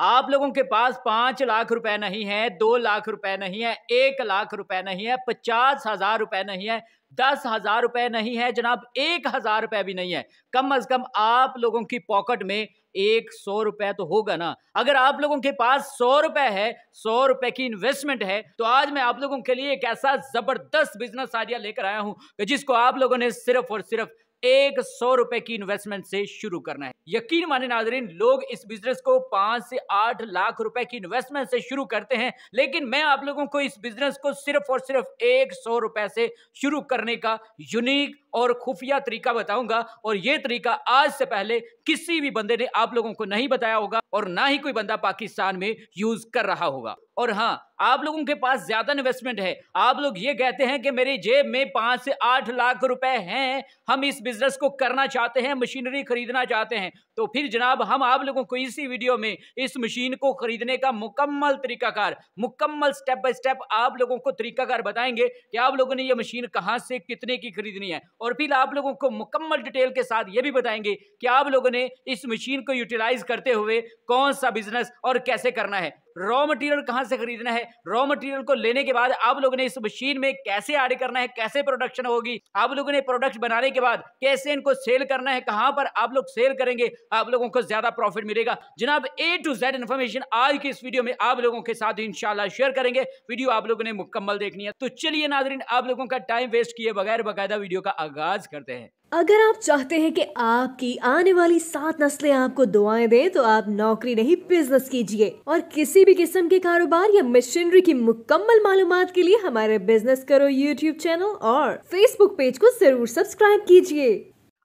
आप लोगों के पास पाँच लाख रुपए नहीं है, दो लाख रुपए नहीं है, एक लाख रुपए नहीं है, पचास हज़ार रुपए नहीं है, दस हज़ार रुपए नहीं है, जनाब एक हज़ार रुपए भी नहीं है। कम अज कम आप लोगों की पॉकेट में एक सौ रुपए तो होगा ना। अगर आप लोगों के पास सौ रुपए है, सौ रुपए की इन्वेस्टमेंट है तो आज मैं आप लोगों के लिए एक ऐसा ज़बरदस्त बिज़नेस आइडिया लेकर आया हूँ जिसको आप लोगों ने सिर्फ़ और सिर्फ़ एक सौ रुपए की इन्वेस्टमेंट से शुरू करना है। यकीन माने नाजरीन, लोग इस बिज़नेस को पाँच से आठ लाख रुपए की इन्वेस्टमेंट से शुरू करते हैं, लेकिन मैं आप लोगों को इस बिज़नेस को सिर्फ़ और सिर्फ़ एक सौ रुपए से शुरू करने का यूनिक और खुफिया तरीका बताऊँगा, और ये तरीका आज से पहले किसी भी बंदे ने आप लोगों को नहीं बताया होगा, और ना ही कोई बंदा पाकिस्तान में यूज़ कर रहा होगा। और हाँ आप लोगों के पास ज़्यादा इन्वेस्टमेंट है। आप लोग ये कहते हैं कि मेरी जेब में पाँच से आठ लाख रुपए हैं। हम इस बिज़नेस को करना चाहते हैं मशीनरी खरीदना चाहते हैं। तो फिर जनाब, हम आप लोगों को इसी वीडियो में इस मशीन को खरीदने का मुकम्मल तरीकाकार, मुकम्मल स्टेप बाय स्टेप आप लोगों को तरीकाकार बताएँगे कि आप लोगों ने ये मशीन कहाँ से कितने की खरीदनी है। और फिर आप लोगों को मुकम्मल डिटेल के साथ ये भी बताएँगे कि आप लोगों ने इस मशीन को यूटिलाइज करते हुए कौन सा बिज़नेस और कैसे करना है। रॉ मटेरियल कहाँ से खरीदना है? रॉ मटेरियल को लेने के बाद आप लोगों ने इस मशीन में कैसे ऐड करना है? कैसे प्रोडक्शन होगी? आप लोगों ने प्रोडक्ट बनाने के बाद कैसे इनको सेल करना है? कहाँ पर आप लोग सेल करेंगे? आप लोगों को ज़्यादा प्रॉफिट मिलेगा। जनाब ए टू जेड इन्फॉर्मेशन आज की इस वीडियो में आप लोगों के साथ इंशाल्लाह शेयर करेंगे। वीडियो आप लोगों ने मुकम्मल देखनी है। तो चलिए नाजरीन, आप लोगों का टाइम वेस्ट किए बगैर बाकायदा वीडियो का आगाज़ करते हैं। अगर आप चाहते हैं कि आपकी आने वाली सात नस्लें आपको दुआएँ दें तो आप नौकरी नहीं बिज़नेस कीजिए। और किसी भी किस्म के कारोबार या मशीनरी की मुकम्मल मालूम के लिए हमारे बिज़नेस करो यूट्यूब चैनल और फेसबुक पेज को ज़रूर सब्सक्राइब कीजिए।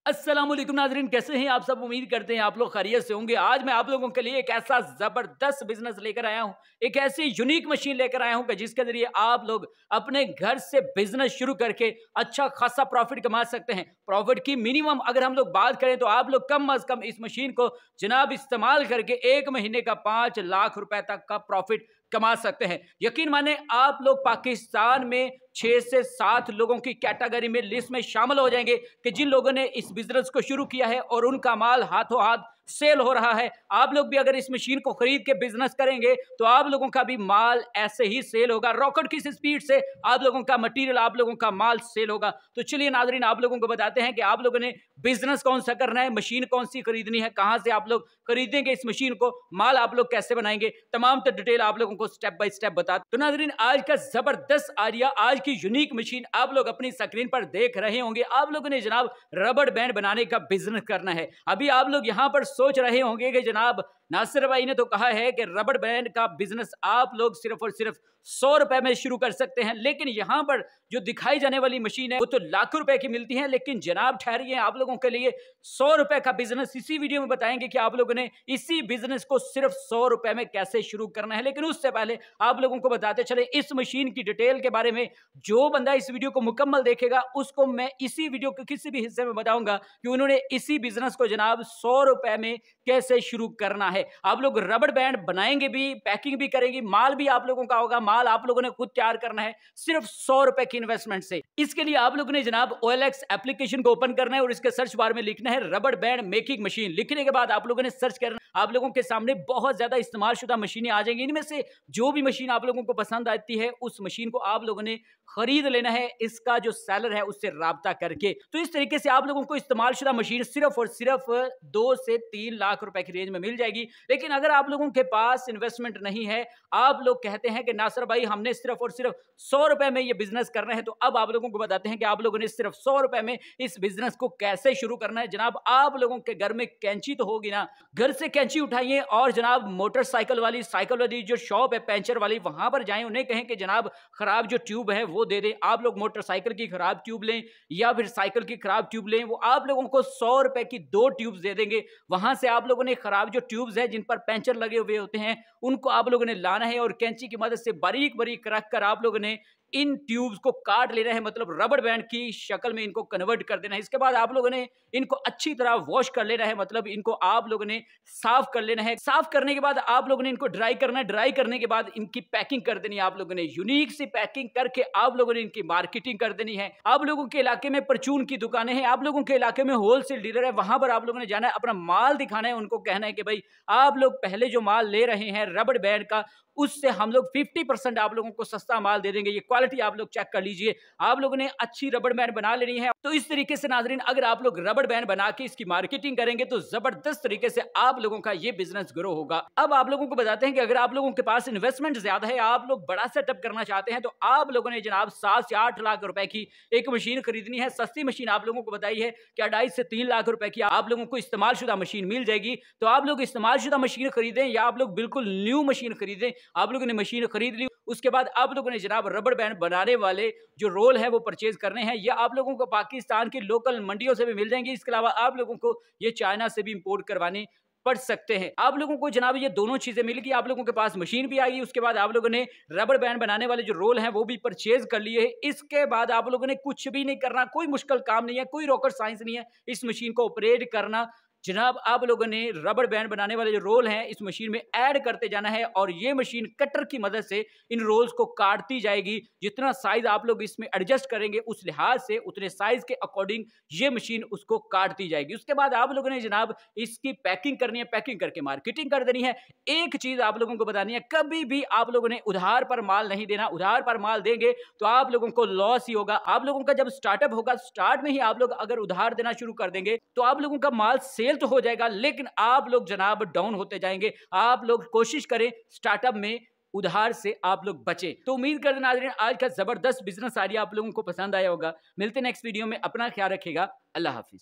वालेकुम नाजरीन, कैसे हैं आप सब? उम्मीद करते हैं आप लोग खैरियत से होंगे। आज मैं आप लोगों के लिए एक ऐसा ज़बरदस्त बिज़नेस लेकर आया हूँ। एक ऐसी यूनिक मशीन लेकर आया हूँ कि जिसके ज़रिए आप लोग अपने घर से बिज़नेस शुरू करके अच्छा खासा प्रॉफिट कमा सकते हैं। प्रॉफिट की मिनिमम अगर हम लोग बात करें तो आप लोग कम अज़ कम इस मशीन को जनाब इस्तेमाल करके एक महीने का पाँच लाख रुपए तक का प्रॉफिट कमा सकते हैं। यकीन माने, आप लोग पाकिस्तान में छह से सात लोगों की कैटेगरी में लिस्ट में शामिल हो जाएँगे कि जिन लोगों ने इस बिज़नेस को शुरू किया है और उनका माल हाथों हाथ सेल हो रहा है। आप लोग भी अगर इस मशीन को खरीद के बिज़नेस करेंगे तो आप लोगों का भी माल ऐसे ही सेल होगा। रॉकेट की स्पीड से आप लोगों का मटेरियल आप लोगों का माल सेल होगा। तो चलिए नाजरीन, आप लोगों को बताते हैं कि आप लोगों ने बिज़नेस कौन सा करना है, मशीन कौन सी खरीदनी है, कहाँ से आप लोग खरीदेंगे इस मशीन को, माल आप लोग कैसे बनाएँगे, तमाम तो डिटेल आप लोगों को स्टेप बाय स्टेप बता। तो नाजरीन, आज का ज़बरदस्त आइडिया, आज की यूनिक मशीन आप लोग अपनी स्क्रीन पर देख रहे होंगे। आप लोगों ने जनाब रबड़ बैंड बनाने का बिज़नेस करना है। अभी आप लोग यहाँ पर सोच रहे होंगे कि जनाब नासिर भाई ने तो कहा है कि रबड़ बैंड का बिज़नेस आप लोग सिर्फ़ और सिर्फ़ सौ रुपए में शुरू कर सकते हैं, लेकिन यहाँ पर जो दिखाई जाने वाली मशीन है, वो तो लाखों रुपए की मिलती है, लेकिन जनाब ठहरिए आप लोगों के लिए, सौ रुपए का बिज़नेस इसी वीडियो में बताएँगे कि आप लोगों ने इसी बिज़नेस को सिर्फ़ सौ रुपए में कैसे शुरू करना है, लेकिन उससे पहले आप लोगों को बताते चले इस मशीन की डिटेल के बारे में, जो बंदा इस वीडियो को मुकम्मल देखेगा, उसको मैं इसी वीडियो के किसी भी हिस्से में बताऊँगा कि उन्होंने इसी बिज़नेस को जनाब सौ रुपए में कैसे शुरू करना है? आप लोग रबड़ बैंड बनाएँगे भी, पैकिंग भी करेंगे, माल भी आप लोगों का होगा, माल आप लोगों ने खुद तैयार करना है सिर्फ़ सौ रुपए की इन्वेस्टमेंट से। इसके लिए आप लोगों ने जनाब OLX एप्लीकेशन को ओपन करना है और इसके सर्च बार में लिखना है रबड़ बैंड मेकिंग मशीन लिखने के बाद आप लोगों ने सर्च करना आप लोगों के सामने बहुत ज़्यादा इस्तेमाल शुदा मशीनें आ जाएँगी। इनमें से जो भी मशीन आप लोगों को पसंद आती है, उस मशीन को आप लोगों ने खरीद लेना है, इसका जो सेलर है, उससे रबता करके। तो इस तरीके से आप लोगों को इस्तेमाल शुदा मशीन सिर्फ़ और सिर्फ़ दो से तीन लाख रुपए की रेंज में मिल जाएगी। लेकिन अगर आप लोगों के पास इन्वेस्टमेंट नहीं है, आप लोग कहते हैं कि नासर भाई, हमने सिर्फ़ और सिर्फ़ सौ रुपए में ये बिज़नेस करना है तो अब आप लोगों को बताते हैं कि आप लोगों ने सिर्फ़ सौ रुपए में इस बिज़नेस को कैसे शुरू करना है। जनाब, आप लोगों के घर में कैंची तो होगी ना? घर से कैंची उठाइए और जनाब मोटरसाइकिल वाली साइकिल वाली जो शॉप है, पैंचर वाली, वहाँ पर जाएँ। उन्हें कहें कि जनाब, खराब जो ट्यूब है, वो दे दें। आप लोग मोटरसाइकिल की खराब ट्यूब लें या फिर साइकिल की खराब ट्यूब लें, वो आप लोगों को सौ रुपए की दो ट्यूब्स दे देंगे। वहाँ से आप लोगों ने खराब जो ट्यूब्स है, जिन पर पेंचर लगे हुए होते हैं, उनको आप लोगों ने लाना है और कैंची की मदद से बारीक बारीक रख कर आप लोगों ने इन ट्यूब्स को काट लेना है मतलब रबड़ बैंड की शक्ल में इनको कन्वर्ट कर देना है। इसके बाद आप लोगों ने इनको अच्छी तरह वॉश कर लेना है मतलब इनको आप लोगों ने साफ़ कर लेना है। साफ़ करने के बाद आप लोगों ने इनको ड्राई करना है। ड्राई करने के बाद इनकी पैकिंग कर देनी है। आप लोगों ने यूनिक सी पैकिंग करके आप लोगों ने इनकी मार्केटिंग कर देनी है। आप लोगों के इलाके में परचून की दुकानें हैं, आप लोगों के इलाके में होलसेल डीलर है, वहाँ पर आप लोगों ने जाना है, अपना माल दिखाना है, उनको कहना है कि भाई, आप लोग पहले जो माल ले रहे हैं रबड़ बैंड का उससे हम लोग 50 परसेंट आप लोगों को सस्ता माल दे देंगे। ये क्वालिटी आप लोग चेक कर लीजिए। आप लोगों ने अच्छी रबड़ बैंड बना लेनी है तो इस तरीके से नाजरीन, अगर आप लोग रबड़ बैंड बना के इसकी मार्केटिंग करेंगे तो ज़बरदस्त तरीके से आप लोगों का ये बिज़नेस ग्रो होगा। अब आप लोगों को बताते हैं कि अगर आप लोगों के पास इन्वेस्टमेंट ज़्यादा है, आप लोग बड़ा सेटअप करना चाहते हैं तो आप लोगों ने जनाब सात से आठ लाख रुपए की एक मशीन खरीदनी है। सस्ती मशीन आप लोगों को बताई है कि अढ़ाई से तीन लाख रुपए की आप लोगों को इस्तेमाल मशीन मिल जाएगी। तो आप लोग इस्तेमाल मशीन खरीदें या आप लोग बिल्कुल न्यू मशीन खरीदें, आप लोगों ने मशीन खरीद ली, उसके बाद आप लोगों ने जनाब रबड़ बैंड बनाने वाले जो रोल है वो परचेज करने हैं, ये आप लोगों को पाकिस्तान की लोकल मंडियों से भी मिल जाएँगी। इसके अलावा आप लोगों को ये चाइना से भी इम्पोर्ट करवाने पड़ सकते हैं। आप लोगों को जनाब ये दोनों चीज़ें मिल गई आप लोगों के पास मशीन भी आएगी, उसके बाद आप लोगों ने रबड़ बैंड बनाने वाले जो रोल हैं, वो भी परचेज कर लिए इसके बाद आप लोगों ने कुछ भी नहीं करना, कोई मुश्किल काम नहीं है, कोई रॉकेट साइंस नहीं है। इस मशीन को ऑपरेट करना जनाब, आप लोगों ने रबड़ बैंड बनाने वाले जो रोल हैं, इस मशीन में ऐड करते जाना है और ये मशीन कटर की मदद से इन रोल्स को काटती जाएगी। जितना साइज़ आप लोग इसमें एडजस्ट करेंगे, उस लिहाज से उतने साइज़ के अकॉर्डिंग ये मशीन उसको काटती जाएगी। उसके बाद आप लोगों ने जनाब, इसकी पैकिंग करनी है, पैकिंग करके मार्केटिंग कर देनी है। एक चीज़ आप लोगों को बतानी है, कभी भी आप लोगों ने उधार पर माल नहीं देना, उधार पर माल देंगे तो आप लोगों को लॉस ही होगा। आप लोगों का जब स्टार्टअप होगा, स्टार्ट में ही आप लोग अगर उधार देना शुरू कर देंगे तो आप लोगों का माल सेल सेल तो हो जाएगा, लेकिन आप लोग जनाब डाउन होते जाएँगे। आप लोग कोशिश करें स्टार्टअप में उधार से आप लोग बचे। तो उम्मीद करते नाजरीन, आज का ज़बरदस्त बिज़नेस आ रही आप लोगों को पसंद आया होगा। मिलते नेक्स्ट वीडियो में, अपना ख्याल रखेगा अल्लाह हाफिज।